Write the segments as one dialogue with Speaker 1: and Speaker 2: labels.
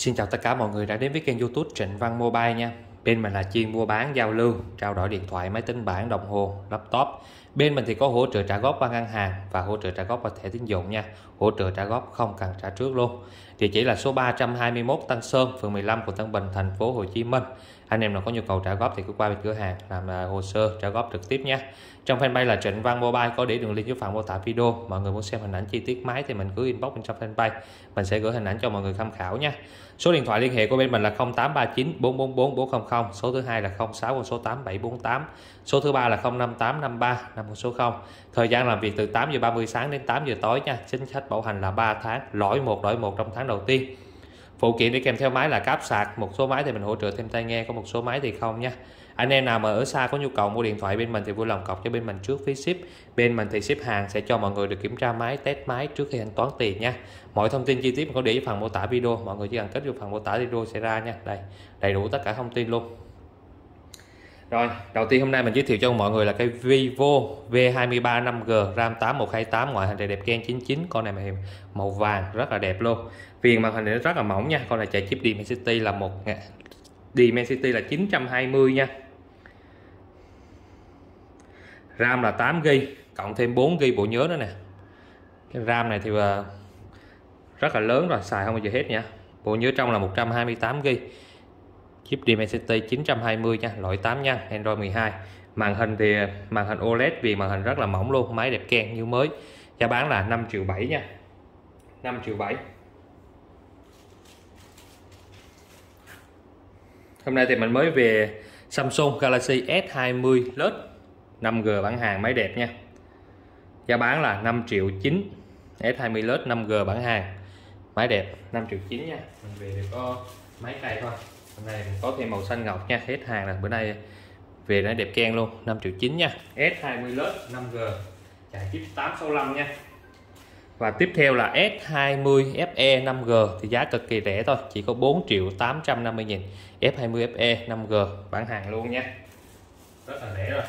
Speaker 1: Xin chào tất cả mọi người đã đến với kênh youtube Trịnh Văn Mobile nha. Bên mình là chuyên mua bán, giao lưu, trao đổi điện thoại, máy tính bảng, đồng hồ, laptop. Bên mình thì có hỗ trợ trả góp qua ngân hàng và hỗ trợ trả góp qua thẻ tín dụng nha. Hỗ trợ trả góp không cần trả trước luôn. Địa chỉ là số 321 Tân Sơn, phường 15, quận Tân Bình, thành phố Hồ Chí Minh anh em nào có nhu cầu trả góp thì cứ qua bên cửa hàng, làm à, hồ sơ trả góp trực tiếp nhé. Trong fanpage là Trịnh Văn Mobile có để đường link dưới phần mô tả video. Mọi người muốn xem hình ảnh chi tiết máy thì mình cứ inbox bên trong fanpage. Mình sẽ gửi hình ảnh cho mọi người tham khảo nha số điện thoại liên hệ của bên mình là 0839 444 400 số thứ hai là 06 con số 8748 số thứ ba là 05853 năm số 0 thời gian làm việc từ 8 giờ 30 sáng đến 8 giờ tối nha. Chính sách bảo hành là 3 tháng lỗi một đổi một trong tháng đầu tiên phụ kiện đi kèm theo máy là cáp sạc, một số máy thì mình hỗ trợ thêm tai nghe, có một số máy thì không nha. Anh em nào mà ở xa có nhu cầu mua điện thoại bên mình thì vui lòng cọc cho bên mình trước phí ship. Bên mình thì ship hàng sẽ cho mọi người được kiểm tra máy, test máy trước khi thanh toán tiền nha. Mọi thông tin chi tiết mình có để ở phần mô tả video. Mọi người chỉ cần kết vào phần mô tả video sẽ ra nha. Đây, đầy đủ tất cả thông tin luôn rồi, đầu tiên hôm nay mình giới thiệu cho mọi người là cái Vivo V23 5G RAM 8128 ngoại hình này đẹp Gen 99 con này màu, màu vàng rất là đẹp luôn. Viền màn hình này rất là mỏng nha, con này chạy chip Dimensity là một Dimensity là 920 nha. RAM là 8GB cộng thêm 4GB bộ nhớ nữa nè. Cái RAM này thì ờ, rất là lớn rồi, xài không bao giờ hết nha. Bộ nhớ trong là 128GB chip Dimensity 920 nha loại 8 nha, Android 12 màn hình thì, màn hình OLED vì màn hình rất là mỏng luôn, máy đẹp keng như mới. Giá bán là 5 triệu 7 nha 5 triệu 7 hôm nay thì mình mới về Samsung Galaxy S20 LED 5G bản hàng, máy đẹp nha. Giá bán là 5 triệu 9 S20 LED 5G bản hàng, máy đẹp 5 triệu 9 nha. Mình về được có máy cây thôi hôm nay có thêm màu xanh ngọc nha. Hết hàng là bữa nay về nó đẹp keng luôn. 5 triệu 9 nha. S20 Plus 5G chạy chip 865 nha. Và tiếp theo là S20 FE 5G thì giá cực kỳ rẻ thôi. Chỉ có 4 triệu 850 nghìn. F20 FE 5G bán hàng luôn nha. Rất là rẻ rồi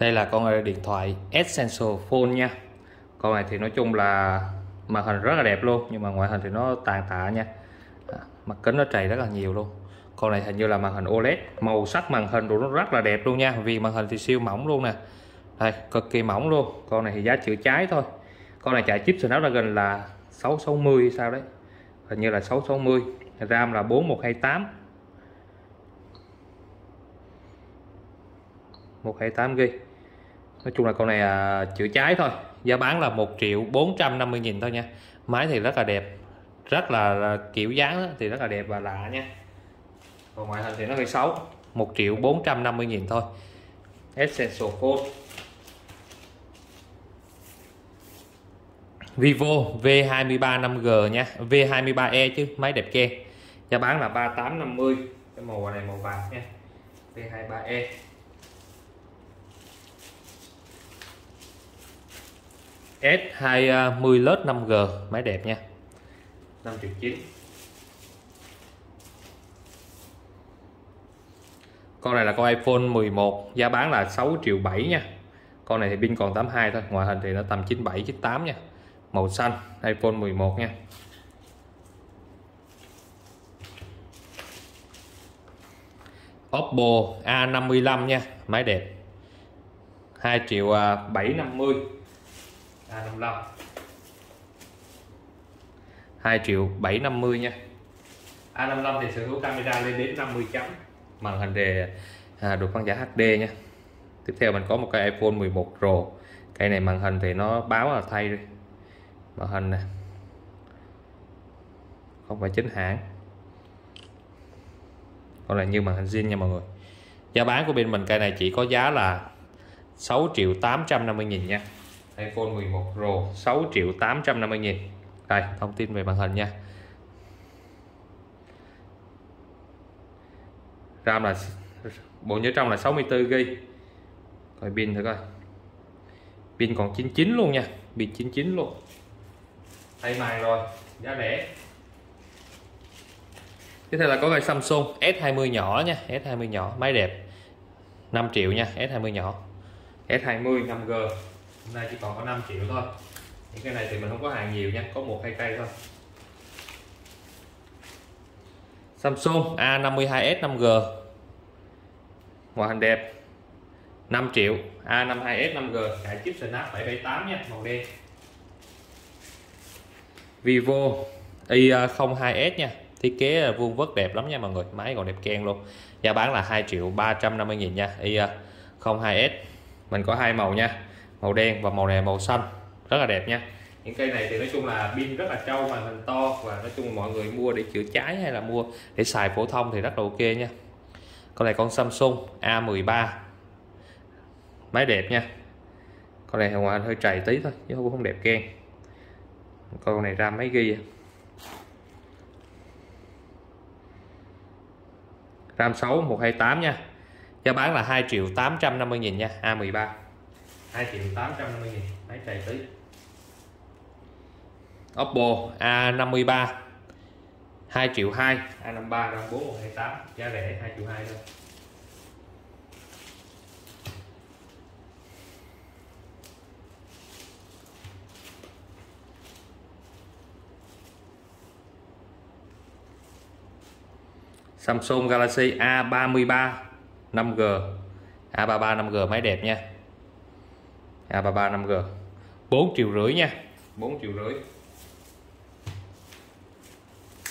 Speaker 1: đây là con điện thoại Essential Phone nha. Con này thì nói chung là màn hình rất là đẹp luôn nhưng mà ngoại hình thì nó tàn tạ nha. À, mặt kính nó trầy rất là nhiều luôn. Con này hình như là màn hình OLED màu sắc màn hình của nó rất là đẹp luôn nha vì màn hình thì siêu mỏng luôn nè. Đây cực kỳ mỏng luôn. Con này thì giá chữa cháy thôi. Con này chạy chip Snapdragon là 660 sao đấy. Hình như là 660 RAM là 4128 128 GB nói chung là con này à, chữa cháy thôi. Giá bán là 1 triệu 450 nghìn thôi nha. Máy thì rất là đẹp. Rất là, kiểu dáng thì rất là đẹp và lạ nha. Còn ngoại hình thì nó hơi xấu. 1 triệu 450 nghìn thôi. Essential Phone Vivo V23 5G nha. V23e chứ máy đẹp ke. Giá bán là 3850 cái màu này màu vàng nha. V23e S20 Plus 5G máy đẹp nha. 5 triệu 9 con này là con iPhone 11 giá bán là 6 triệu 7 nha. Con này thì pin còn 82 thôi ngoại hình thì nó tầm 97 98 nha. Màu xanh iPhone 11 nha. Oppo A55 nha máy đẹp. 2 triệu 750 A55 2 triệu 750 nha. A55 thì sở hữu camera lên đến 50 chấm. Màn hình thì à, được phân giải HD nha. Tiếp theo mình có một cái iPhone 11 Pro. Cái này màn hình thì nó báo là thay rồi màn hình này không phải chính hãng. Còn là như màn hình zin nha mọi người. Giá bán của bên mình cây này chỉ có giá là 6 triệu 850 nghìn nha iPhone 11 Pro. 6 triệu 850 nghìn. Đây, thông tin về màn hình nha. RAM là bộ nhớ trong là 64 GB rồi pin thử coi. Pin còn 99 luôn nha, pin 99 luôn. Thay màn rồi, giá rẻ. Tiếp theo là có cái Samsung S20 nhỏ nha S20 nhỏ, máy đẹp. 5 triệu nha S20 nhỏ. S20 5G hôm nay chỉ còn có 5 triệu thôi. Những cái này thì mình không có hàng nhiều nha, có một hai cây thôi. Samsung A52s 5G màu hình đẹp. 5 triệu A52s 5G chạy chip Snap 778 nha, màu đen. Vivo i02s nha. Thiết kế vuông vức đẹp lắm nha mọi người, máy còn đẹp keng luôn. Giá bán là 2 triệu 350 nghìn nha i02s mình có hai màu nha màu đen và màu này màu xanh. Rất là đẹp nha. Những cây này thì nói chung là pin rất là trâu màn hình to và nói chung là mọi người mua để chữa cháy hay là mua để xài phổ thông thì rất là ok nha. Con này con Samsung A13 máy đẹp nha. Con này ngoài hơi trầy tí thôi, chứ không đẹp keng. Con này ra mấy ghi RAM 6 128 nha. Giá bán là 2 triệu 850 nghìn nha A13 2 triệu 850 nghìn máy chạy tí Oppo A53 2 triệu 2 A53 RAM 4 128 giá rẻ 2 triệu 2 thôi. Samsung Galaxy A33 5G A33 5G máy đẹp nha A33 5G 4 triệu rưỡi nha. 4 triệu rưỡi.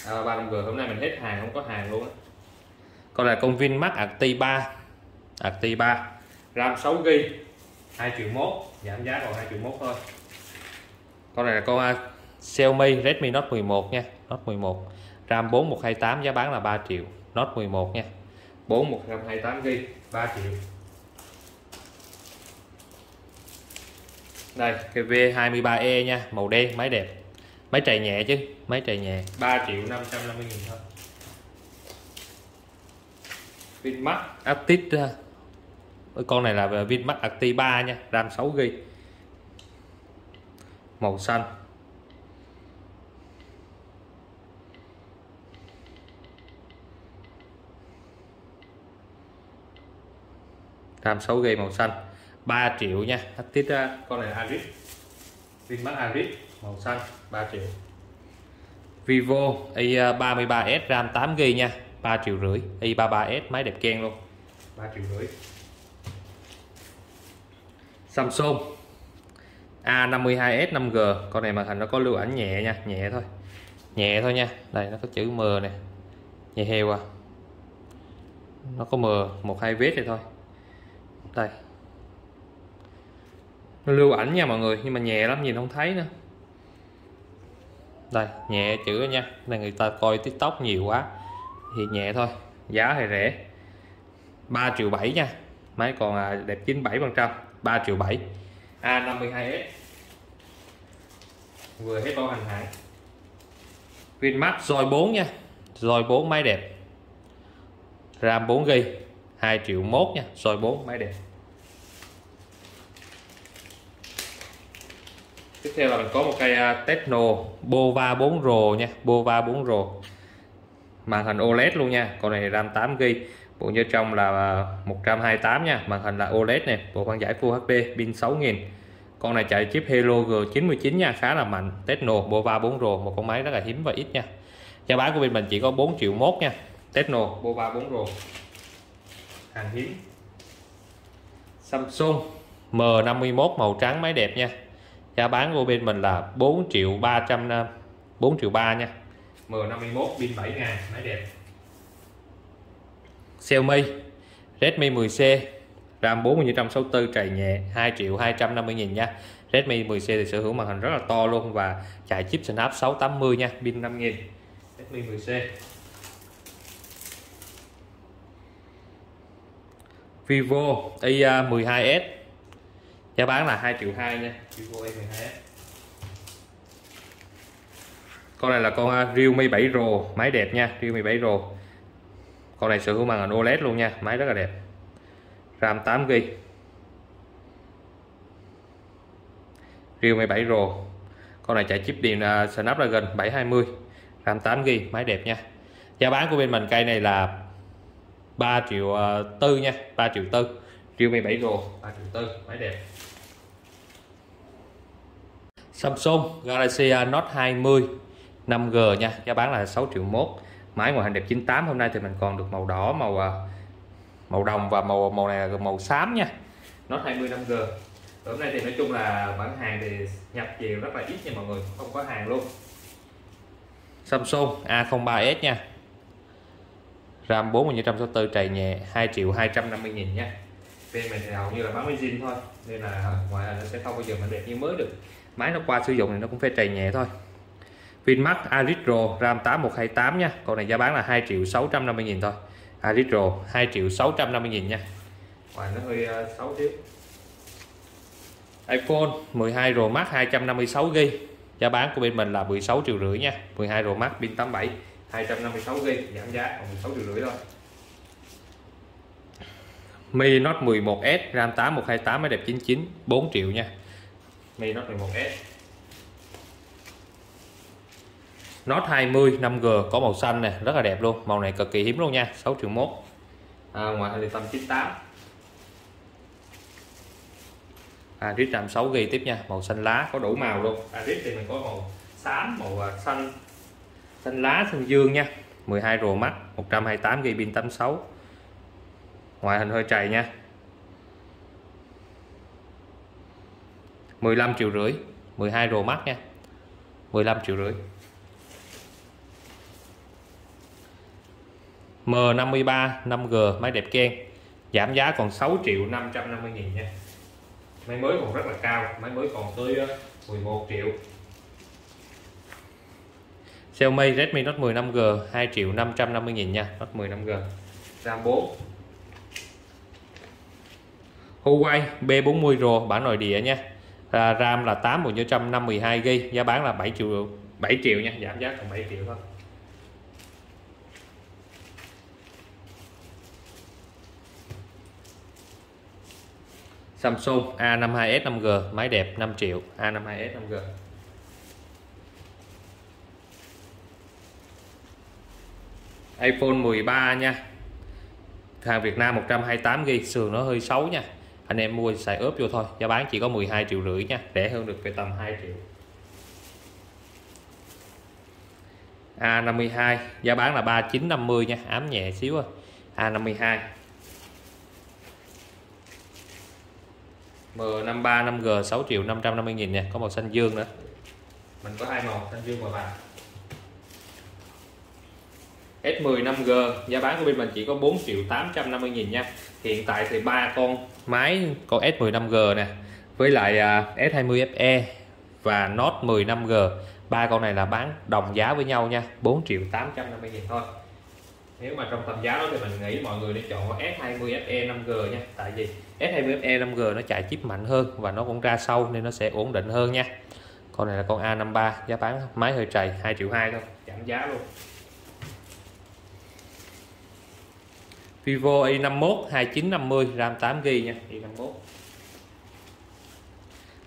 Speaker 1: A33 5G hôm nay mình hết hàng không có hàng luôn á. Còn là con Vinmax Acti 3 Acti 3 RAM 6GB 2 triệu 1 giảm giá còn 2 triệu 1 thôi. Con này là con à, Xiaomi Redmi Note 11 nha. Note 11 RAM 4128 giá bán là 3 triệu. Note 11 nha. 4 128GB 3 triệu đây cái V23e nha màu đen máy đẹp. Máy chạy nhẹ chứ máy chạy nhẹ. 3 triệu 550 nghìn thôi. Vinmax Active con này là Vinmax Active 3 nha RAM 6GB màu xanh. RAM 6GB màu xanh 3 triệu nha. Active à, con này Aris Vinmax Aris màu xanh 3 triệu. Vivo i33s RAM 8GB nha. 3 triệu rưỡi. I33s máy đẹp keng luôn. 3 triệu rưỡi. Samsung A52s 5G con này màn hình nó có lưu ảnh nhẹ nha, nhẹ thôi. Nhẹ thôi nha. Đây, nó có chữ M nè. Nhẹ heo à. Nó có M, một hai vết này thôi. Đây lưu ảnh nha mọi người nhưng mà nhẹ lắm nhìn không thấy nữa. Đây nhẹ chữ nha. Này người ta coi tiktok nhiều quá. Thì nhẹ thôi giá thì rẻ. 3 triệu 7 nha. Máy còn à, đẹp 97 phần trăm. 3 triệu 7 A52s vừa hết bảo hành hạn Vinmax Roi 4 nha. Roi 4 máy đẹp. RAM 4GB 2 triệu 1 nha. Roi 4 máy đẹp. Tiếp theo là mình có một cây à, Tecno Bova 4 Pro nha, Bova 4 Pro. Màn hình OLED luôn nha, con này RAM 8GB bộ nhớ trong là à, 128 nha, màn hình là OLED này bộ phân giải Full HD pin 6000 con này chạy chip Hello G99 nha, khá là mạnh. Tecno Bova 4 Pro, một con máy rất là hiếm và ít nha. Giá bán của bên mình chỉ có 4 triệu mốt nha, Tecno Bova 4 Pro. Hàng hiếm. Samsung M51 màu trắng máy đẹp nha giá bán của bên mình là 4 triệu 300 4 triệu 3 nha. M51 pin 7 ngàn máy đẹp. Xiaomi Redmi 10C RAM 4964 chạy nhẹ 2 triệu 250 nghìn nha. Redmi 10C thì sở hữu màn hình rất là to luôn và chạy chip Snap 680 nha pin 5000 Redmi 10C Vivo i12s giá bán là 2 triệu 2 nha. Vivo E12s con này là con à, Realme 7 Pro máy đẹp nha Realme 7 Pro. Con này sở hữu màn hình OLED luôn nha máy rất là đẹp. RAM 8GB Realme 7 Pro. Con này chạy chip điện uh, Snapdragon 720 RAM 8GB máy đẹp nha. Giá bán của bên mình cây này là 3 triệu ờ, tư nha 3 triệu tư. Realme 7 Pro 3 triệu tư máy đẹp Samsung Galaxy à, Note 20 5G nha. Giá bán là 6 triệu mốt. Máy ngoại hình đẹp 98 hôm nay thì mình còn được màu đỏ, màu à, màu đồng và màu màu này là màu xám nha. Note 20 5G hôm nay thì nói chung là bản hàng thì nhập về rất là ít nha mọi người. Không có hàng luôn. Samsung A03s nha. RAM 4164 trầy nhẹ 2 triệu 250 nghìn nha. Bên mình thì hầu như là bán với zin thôi, nên là ngoài hình nó sẽ không bao giờ mà đẹp như mới được máy nó qua sử dụng thì nó cũng phải trầy nhẹ thôi. Vinmax Aritro RAM 8128 nha. Con này giá bán là 2 triệu 650 nghìn thôi. Aritro 2 triệu 650 nghìn nha. Ngoài nó hơi uh, xấu xíu. iPhone 12 Pro Max 256GB giá bán của bên mình là 16 triệu rưỡi nha. 12 Pro Max pin 87 256GB giảm giá còn 16 triệu rưỡi thôi. Mi Note 11S RAM 8128 máy đẹp 99 4 triệu nha. Mi Note 11S Note 20 5G có màu xanh nè rất là đẹp luôn. Màu này cực kỳ hiếm luôn nha 6 triệu mốt. À, ngoài hình tầm 98 Aris RAM 6 g tiếp nha màu xanh lá có đủ màu luôn. Aris thì mình có màu xám màu à, xanh. Xanh lá xanh dương nha 12 Pro Max 128 GB pin 86 ngoại hình hơi trầy nha 15 triệu rưỡi. 12 Pro Max nha. 15 triệu rưỡi. M53 5G máy đẹp keng giảm giá còn 6 triệu 550 nghìn nha. Máy mới còn rất là cao, máy mới còn tới ờ, 11 triệu. Xiaomi Redmi Note 10 5G 2 triệu 550 nghìn nha, Note 10 5G RAM 4 Huawei B40 Pro bản nội địa nha à, RAM là 8 152 GB giá bán là 7 triệu 7 triệu nha giảm giá còn 7 triệu thôi. Samsung A52s 5G máy đẹp 5 triệu. A52s 5G iPhone 13 nha. Hàng Việt Nam 128GB sườn nó hơi xấu nha anh em mua xài ướp vô thôi giá bán chỉ có 12 triệu rưỡi nha rẻ hơn được về tầm 2 triệu. A52 giá bán là 3950 nha ám nhẹ xíu à. A52 M53 5G 6 triệu 550 nghìn nha có màu xanh dương nữa. Mình có hai màu xanh dương và vàng. S10 5G giá bán của bên mình chỉ có 4 triệu 850 nghìn nha hiện tại thì ba con. Máy con S15G nè, với lại à, S20 FE và Note 15G ba con này là bán đồng giá với nhau nha 4 triệu 850 nghìn thôi. Nếu mà trong tầm giá đó thì mình nghĩ mọi người nên chọn S20 FE 5G nha. Tại vì S20 FE 5G nó chạy chip mạnh hơn và nó cũng ra sâu nên nó sẽ ổn định hơn nha. Con này là con A53 giá bán máy hơi trầy 2 triệu 2 thôi, giảm giá luôn. Vivo i51 2950 RAM 8GB nha. I51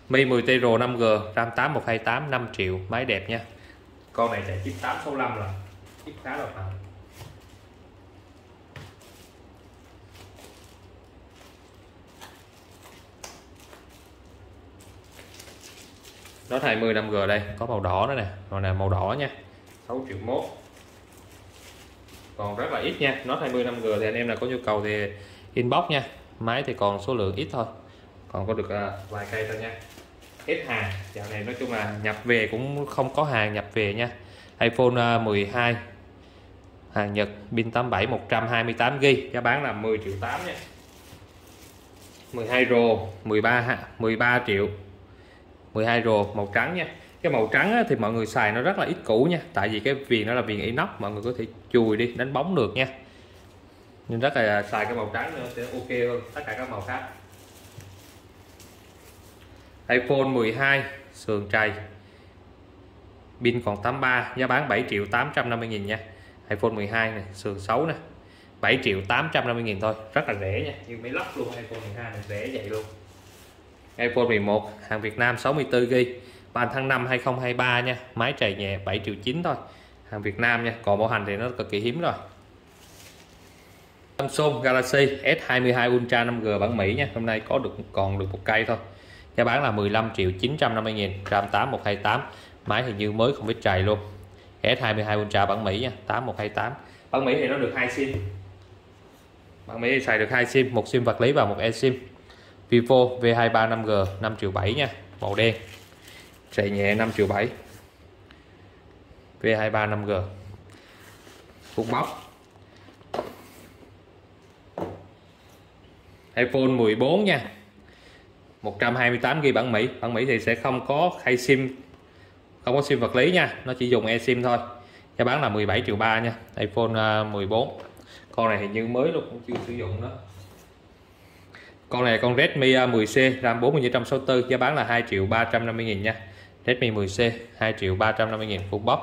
Speaker 1: Mi 10T Pro 5G RAM 8 128 5 triệu máy đẹp nha. Con này chạy chip 865 rồi. Chip khá là mạnh. Nó 20 5G đây có màu đỏ nữa nè. Còn này màu đỏ nha. 6 triệu mốt còn rất là ít nha. Nó 25G thì anh em là có nhu cầu thì inbox nha. Máy thì còn số lượng ít thôi. Còn có được uh, vài cây thôi nha. Ít hàng. Dạo này nói chung là nhập về cũng không có hàng nhập về nha. iPhone à, uh, 12 hàng Nhật pin 87 128 g giá bán là 10 triệu 8 nha. 12 rồ 13 13 triệu. 12 rồ màu trắng nha cái màu trắng á, thì mọi người xài nó rất là ít cũ nha. Tại vì cái viền nó là viền inox mọi người có thể chùi đi đánh bóng được nha. Nhưng rất là xài cái màu trắng nữa sẽ ok hơn tất cả các màu khác. iPhone 12 sườn trầy pin còn 83 giá bán 7 triệu 850 nghìn nha. iPhone 12 này sườn xấu nè. 7 triệu 850 nghìn thôi rất là rẻ nha. Nhưng mấy lắp luôn iPhone 12 này rẻ vậy luôn. iPhone 11 hàng Việt Nam 64GB bản tháng 5 2023 nha máy trầy nhẹ 7 triệu 9 thôi. Hàng Việt Nam nha, còn bảo hành thì nó cực kỳ hiếm rồi. Samsung Galaxy S22 Ultra 5G bản Mỹ nha, hôm nay có được, còn được một cây thôi. Giá bán là 15 triệu 950 nghìn, RAM 8128 máy thì như mới không biết trầy luôn. S22 Ultra bản Mỹ nha 8128 bản Mỹ thì nó được hai sim. Bản Mỹ xài được hai sim, một sim vật lý và một eSIM. Vivo V23 5G 5 triệu 7 nha, màu đen chạy nhẹ 5 triệu 7 V23 5G phun bóc. iPhone 14 nha. 128GB bản Mỹ. Bản Mỹ thì sẽ không có khai sim, không có sim vật lý nha. Nó chỉ dùng eSIM thôi. Giá bán là 17 triệu 3 nha. iPhone à, 14 con này hình như mới luôn, cũng chưa sử dụng đó. Con này con Redmi à, 10C RAM 40 64 giá bán là 2 triệu 350 nghìn nha. Redmi 10C 2 triệu 350 nghìn full box.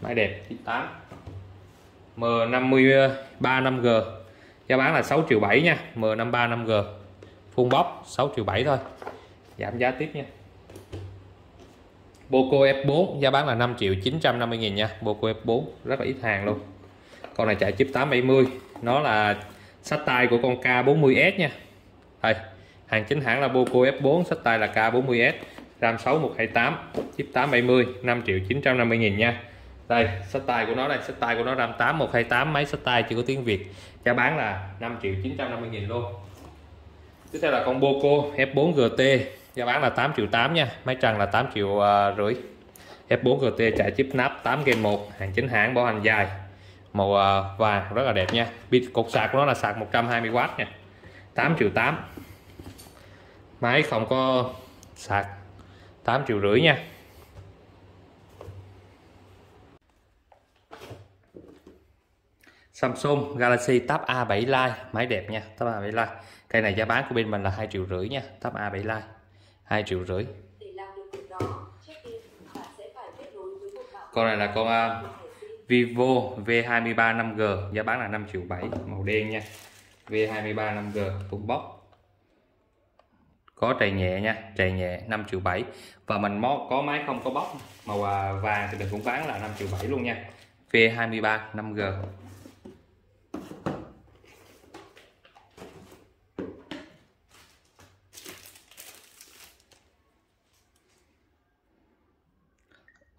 Speaker 1: Máy đẹp 8 M53 5G giá bán là 6 triệu 7 nha M53 5G full box 6 triệu 7 thôi. Giảm giá tiếp nha. Poco F4 giá bán là 5 triệu 950 nghìn nha. Poco F4 rất là ít hàng luôn. Con này chạy chip 870 nó là sách tay của con K40S nha. Đây, hàng chính hãng là Poco F4 sách tay là K40S RAM 6128 chip 870 5 triệu 950 nghìn nha. Đây sách tay của nó đây sách tay của nó RAM 8128 máy sách tay chỉ có tiếng Việt. Giá bán là 5 triệu 950 nghìn luôn. Tiếp theo là con Boco F4 GT giá bán là 8 triệu 8 nha, máy trần là 8 triệu à, rưỡi. F4 GT chạy chip nắp 8 Gen 1 hàng chính hãng, bảo hành dài. Màu à, vàng, rất là đẹp nha. Bit cục sạc của nó là sạc 120W nha. 8 triệu 8 máy không có sạc. 8 triệu rưỡi nha. Samsung Galaxy Tab A7 Lite máy đẹp nha Tab A7 Lite. Cây này giá bán của bên mình là 2 triệu rưỡi nha Tab A7 Lite 2 triệu rưỡi. Con này là con uh, Vivo V23 5G giá bán là 5 triệu 7 màu đen nha. V23 5G cũng bóc có trầy nhẹ nha trầy nhẹ 5 triệu 7 và mình có máy không, có bóc màu à, vàng thì mình cũng bán là 5 triệu 7 luôn nha. V23 5G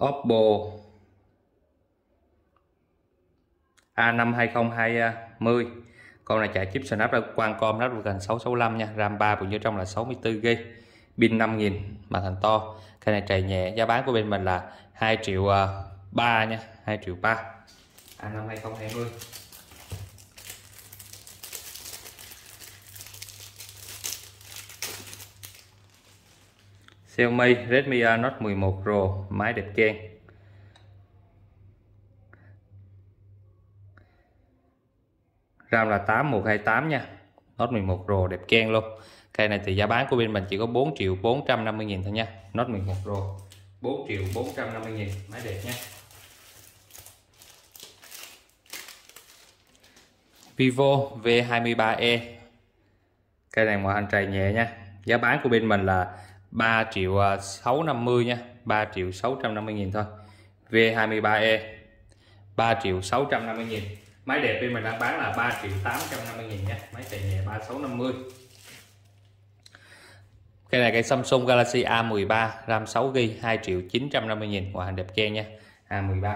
Speaker 1: Oppo A5 2020 con này chạy chip Snapdragon Qualcomm Snapdragon 665 nha. RAM 3 cũng như trong là 64GB pin 5000 màn hình to. Cái này chạy nhẹ giá bán của bên mình là 2 triệu à, 3 nha 2 triệu 3 à, năm 2020 Xiaomi Redmi Note 11 Pro máy đẹp keng RAM là 8128 nha. Note 11 Pro đẹp keng luôn. Cây này thì giá bán của bên mình chỉ có 4 triệu 450 nghìn thôi nha. Note 11 Pro 4 triệu 450 nghìn. Máy đẹp nha. Vivo V23e cây này màu hành trầy nhẹ nha. Giá bán của bên mình là 3 triệu à, 650 nha. 3 triệu 650 nghìn thôi. V23e 3 triệu 650 nghìn máy đẹp bên mình đang bán là 3 triệu 850 nghìn nha máy chạy nhẹ 3650 cái này cái Samsung Galaxy A13 RAM 6GB 2 triệu 950 nghìn. Ngoại hình đẹp che nha A13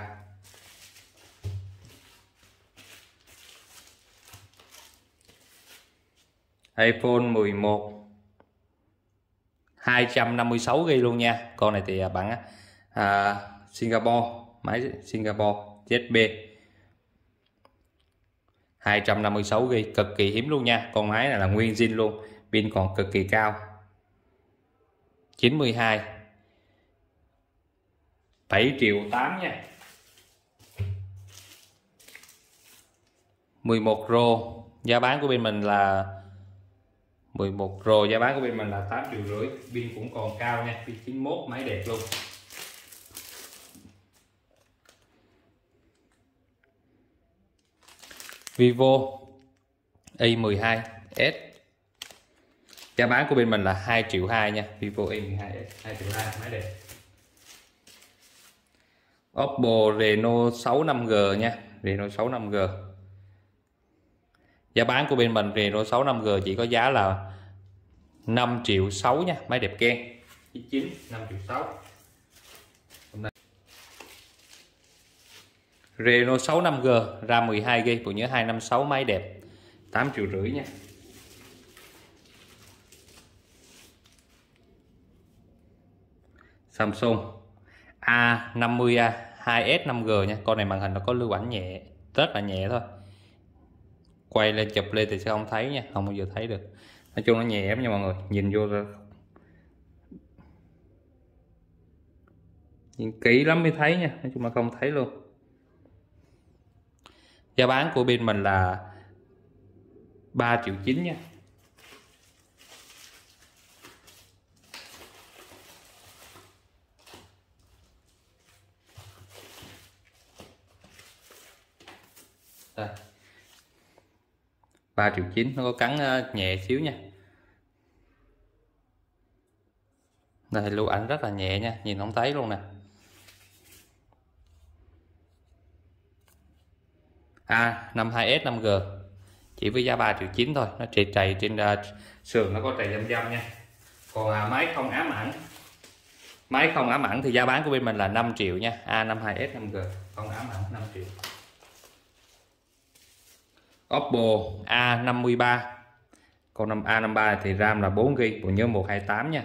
Speaker 1: iPhone 11 256 GB luôn nha. Con này thì à, bằng à, Singapore máy Singapore ZB 256 GB cực kỳ hiếm luôn nha. Con máy này là nguyên zin luôn, pin còn cực kỳ cao. 92 7 triệu 8 nha. 11 Pro, giá bán của bên mình là 11 Pro, giá bán của bên mình là 8 triệu rưỡi. Pin cũng còn cao nha, pin 91 máy đẹp luôn. Vivo A12s giá bán của bên mình là 2 triệu 2 nha. Vivo A12s 2 triệu 2 máy đẹp. Oppo Reno 6 5G nha. Reno 6 5G giá bán của bên mình Reno 6 5G chỉ có giá là 5 triệu 6 nha, máy đẹp ken. 9 5 triệu 6 Reno 6 5G RAM 12GB bộ nhớ 256 máy đẹp. 8 triệu rưỡi nha. Samsung A50A 2S 5G nha. Con này màn hình nó có lưu ảnh nhẹ rất là nhẹ thôi. Quay lên chụp lên thì sẽ không thấy nha, không bao giờ thấy được. Nói chung nó nhẹ lắm nha mọi người, nhìn vô là nhìn kỹ lắm mới thấy nha, nói chung là không thấy luôn giá bán của bên mình là 3 triệu 9 nha. Đây. 3 triệu 9 nó có cắn ờ, nhẹ xíu nha. Đây, lưu ảnh rất là nhẹ nha, nhìn không thấy luôn nè. A 52S 5G chỉ với giá 3 triệu 9 thôi. Nó trầy trầy trên uh, sườn nó có trầy dâm dâm nha. Còn uh, máy không ám ảnh. Máy không ám ảnh thì giá bán của bên mình là 5 triệu nha. A52S 5G không ám ảnh 5 triệu. Oppo A53 con A53 thì RAM là 4GB bộ nhớ 128 nha.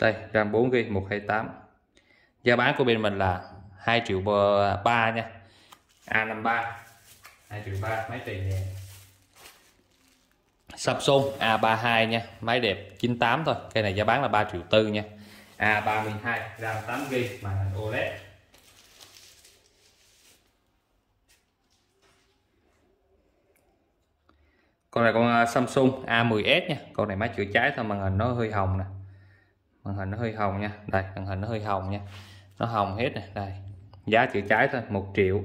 Speaker 1: Đây, RAM 4GB 128 giá bán của bên mình là 2 triệu 3 nha. A53 2 triệu 3 máy tiền nè. Samsung A32 nha, máy đẹp 98 thôi cây này giá bán là 3 triệu tư nha. A32 RAM 8GB màn hình OLED. Con này con à, Samsung A10s nha, con này máy chữa cháy thôi, màn hình nó hơi hồng nè màn hình nó hơi hồng nha. Đây, màn hình nó hơi hồng nha. Nó hồng hết này đây, giá chữ trái thôi, một triệu.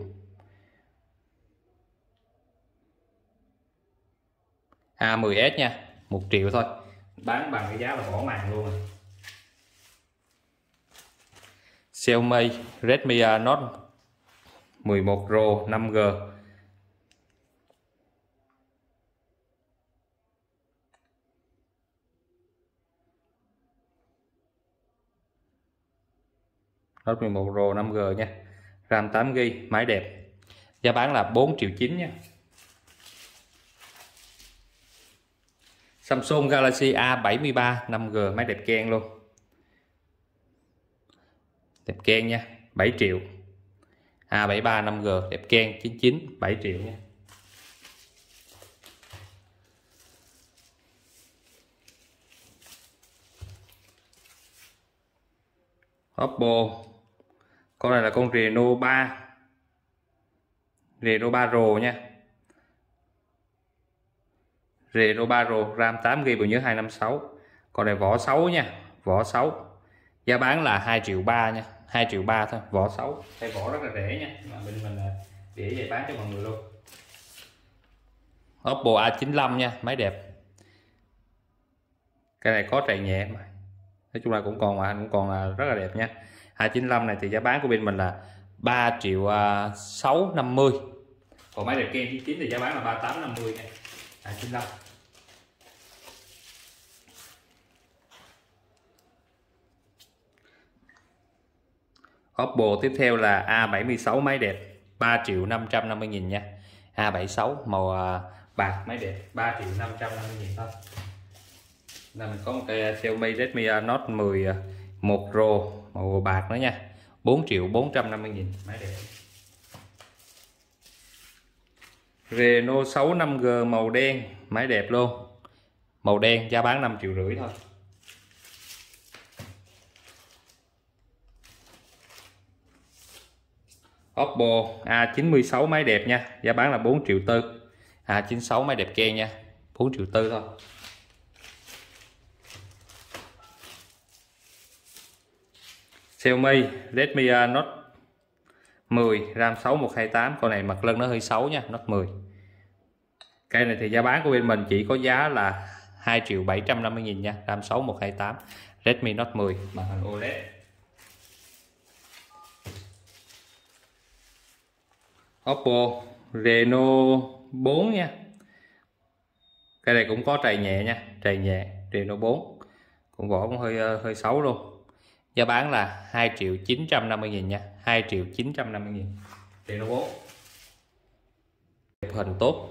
Speaker 1: A10s nha, một triệu thôi. Bán bằng cái giá là bỏ màn luôn rồi. Xiaomi Redmi Note 11 Pro 5G Note 11 Pro 5G nha. RAM 8GB máy đẹp. Giá bán là 4 triệu 9 nha. Samsung Galaxy A73 5G máy đẹp keng luôn. Đẹp keng nha 7 triệu. A73 5G đẹp keng 99 7 triệu nha. Oppo con này là con Reno 3 Reno 3 Pro nha. Reno 3 Pro RAM 8GB bộ nhớ 256 còn này vỏ 6 nha, vỏ 6 giá bán là 2 triệu 3 nha 2 triệu 3 thôi, vỏ 6 đây vỏ rất là rẻ nha, mà bên mình à, để về bán cho mọi người luôn. Oppo A95 nha, máy đẹp. Cái này có trầy nhẹ mà nói chung là cũng còn mà cũng còn là rất là đẹp nha. 295 này thì giá bán của bên mình là 3 triệu 650 à, còn máy đẹp ken 99 thì giá bán là 3850 này. 295 Oppo tiếp theo là A76 máy đẹp 3 triệu 550 nghìn nha. A76 màu à, bạc. Máy đẹp 3 triệu 550 nghìn thôi. Là mình có một cây Xiaomi Redmi Note 10 1 Pro màu bạc nữa nha. 4 triệu 450 nghìn. Máy đẹp. Renault 6 5G màu đen. Máy đẹp luôn. Màu đen, giá bán 5 triệu rưỡi thôi. Oppo A96 máy đẹp nha. Giá bán là 4 triệu tư. A96 máy đẹp ken nha. 4 triệu tư thôi. Xiaomi Redmi Note 10 RAM 6128 con này mặt lưng nó hơi xấu nha, Note 10 cây này thì giá bán của bên mình chỉ có giá là 2 triệu 750 nghìn nha, RAM 6128 Redmi Note 10 màn hình OLED. Oppo Reno 4 nha. Cái này cũng có trầy nhẹ nha, trầy nhẹ Reno 4 cũng vỏ cũng hơi ờ, hơi xấu luôn giá bán là 2 triệu 950 nghìn nha. 2 triệu 950 nghìn. Reno 4 hình tốt.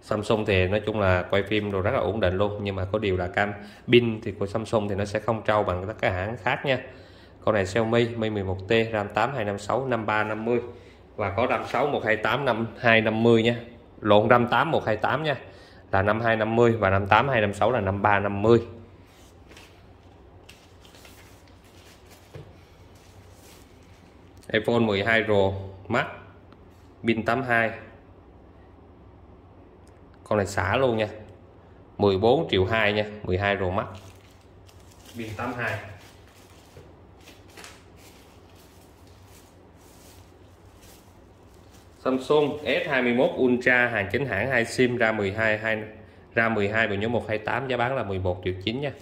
Speaker 1: Samsung thì nói chung là quay phim đồ rất là ổn định luôn nhưng mà có điều là cam pin thì của Samsung thì nó sẽ không trâu bằng các cái hãng khác nha. Con này Xiaomi Mi 11T RAM 8 256 5350 và có RAM 6 128 5250 nha. Lộn RAM 8 128 nha. Là 5250 và RAM 8 256 là 5350 iPhone 12 Pro Max, pin 82 con này xả luôn nha. 14 triệu 2 nha 12 Pro Max, pin 82 Samsung S21 Ultra hàng chính hãng 2 sim, ra 12 2 ra 12 bộ nhớ 128 giá bán là 11 triệu 9 nha.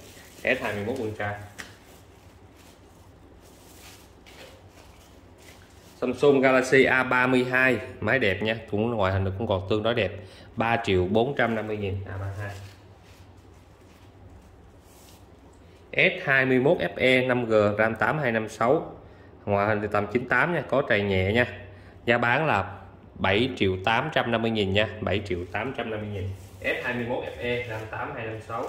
Speaker 1: S21 Ultra. Samsung Galaxy A32, máy đẹp nha cũng ngoại hình cũng còn tương đối đẹp 3 triệu 450 nghìn A32. S21 FE 5G RAM 8256 ngoại hình thì tầm 98 nha, có trầy nhẹ nha. Giá bán là 7 triệu 850 nghìn nha 7 triệu 850 nghìn. S21 FE RAM 8 256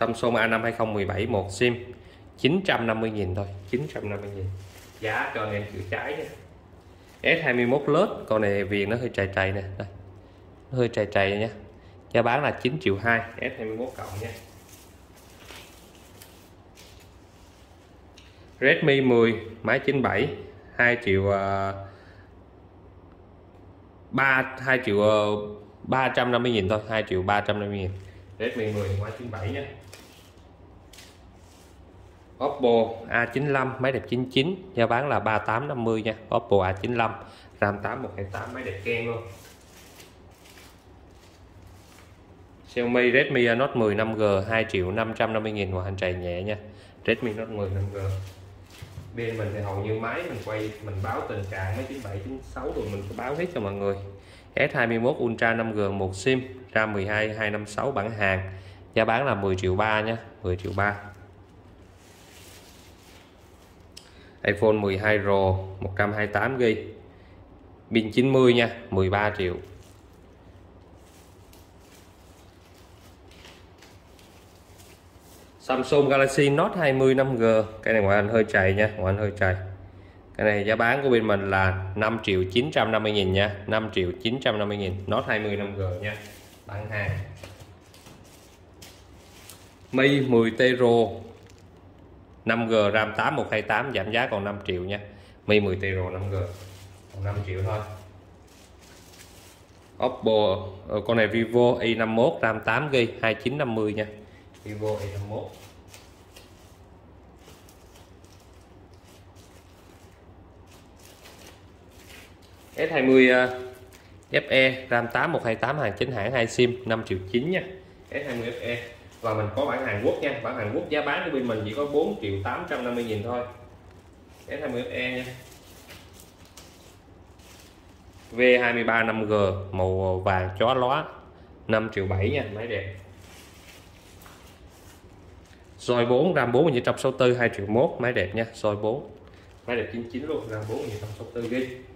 Speaker 1: Samsung A5 2017 1 sim. 950 nghìn thôi. 950 nghìn. Giá cho em chữ trái nha. S21 Plus con này viền nó hơi trầy trầy nè. Đây. nó hơi trầy trầy nha. Giá bán là 9 triệu 2 S21 cộng nha. Redmi 10 máy 97 2 triệu uh, 3 2 triệu uh, 350 nghìn thôi 2 triệu 350 nghìn. Redmi 10 máy 97 nha Oppo A95 máy đẹp 99 giá bán là 3850 nha. Oppo A95 RAM 8 128 máy đẹp ken luôn. Xiaomi Redmi Note 10 5G 2 triệu 550 nghìn ngoại hành trầy nhẹ nha. Redmi Note 10 5G bên mình thì hầu như máy mình quay, mình báo tình trạng mấy 97 96 rồi mình có báo hết cho mọi người. S21 Ultra 5G một sim, RAM 12 256 bản hàng. Giá bán là 10 triệu 3 nha 10 triệu 3 iPhone 12 Pro 128GB pin 90 nha 13 triệu. Samsung Galaxy Note 20 5G cái này ngoại hình hơi chạy nha, ngoại hình hơi chạy cái này giá bán của bên mình là 5 triệu 950 nghìn nha 5 triệu 950 nghìn. Note 20 5G nha, bán hàng. Mi 10T Pro 5G RAM 8128 giảm giá còn 5 triệu nha. Mi 10 T Pro 5G còn 5 triệu thôi. Oppo ờ, con này Vivo i51 RAM 8GB 2950 nha. Vivo i51 S20 FE RAM 8 128 hàng chính hãng 2 sim 5 triệu 9 nha. S20 FE và mình có bản Hàn Quốc nha. Bản Hàn Quốc giá bán của bên mình chỉ có 4 triệu 850 nghìn thôi. S20 FE nha. V23 5G màu vàng chó lóa 5 triệu 7 nha, máy đẹp. Rồi 4 RAM 4 164 2 triệu 1 máy đẹp nha Rồi 4 máy đẹp 99 luôn, RAM 4 164 GB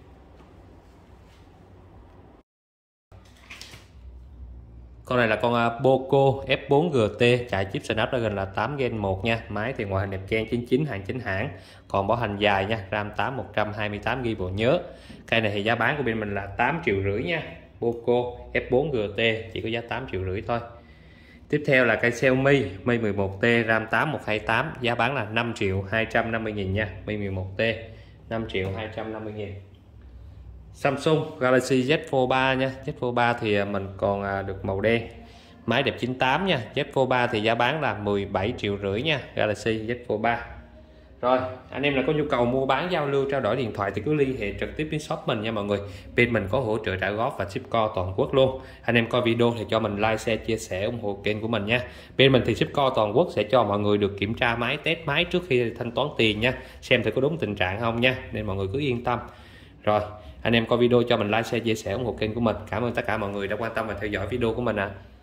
Speaker 1: con này là con à, Poco F4 GT chạy chip Snapdragon là 8 Gen 1 nha. Máy thì ngoại hình đẹp trang 99 hàng chính hãng. Còn bảo hành dài nha, RAM 8 128 GB bộ nhớ. Cây này thì giá bán của bên mình là 8 triệu rưỡi nha. Poco F4 GT chỉ có giá 8 triệu rưỡi thôi. Tiếp theo là cây Xiaomi Mi 11T RAM 8 128 giá bán là 5 triệu 250 nghìn nha, Mi 11T 5 triệu 250 nghìn. Samsung Galaxy Z Fold 3 nha. Z Fold 3 thì à, mình còn à, được màu đen. Máy đẹp 98 nha. Z Fold 3 thì giá bán là 17 triệu rưỡi nha, Galaxy Z Fold 3 rồi, anh em là có nhu cầu mua bán, giao lưu, trao đổi điện thoại thì cứ liên hệ trực tiếp đến shop mình nha mọi người. Bên mình có hỗ trợ trả góp và ship co toàn quốc luôn. Anh em coi video thì cho mình like, share, chia sẻ, ủng hộ kênh của mình nha. Bên mình thì ship co toàn quốc sẽ cho mọi người được kiểm tra máy, test máy trước khi thanh toán tiền nha. Xem thử có đúng tình trạng không nha, nên mọi người cứ yên tâm. Rồi anh em coi video cho mình like, share, chia sẻ, ủng hộ kênh của mình cảm ơn tất cả mọi người đã quan tâm và theo dõi video của mình ạ à.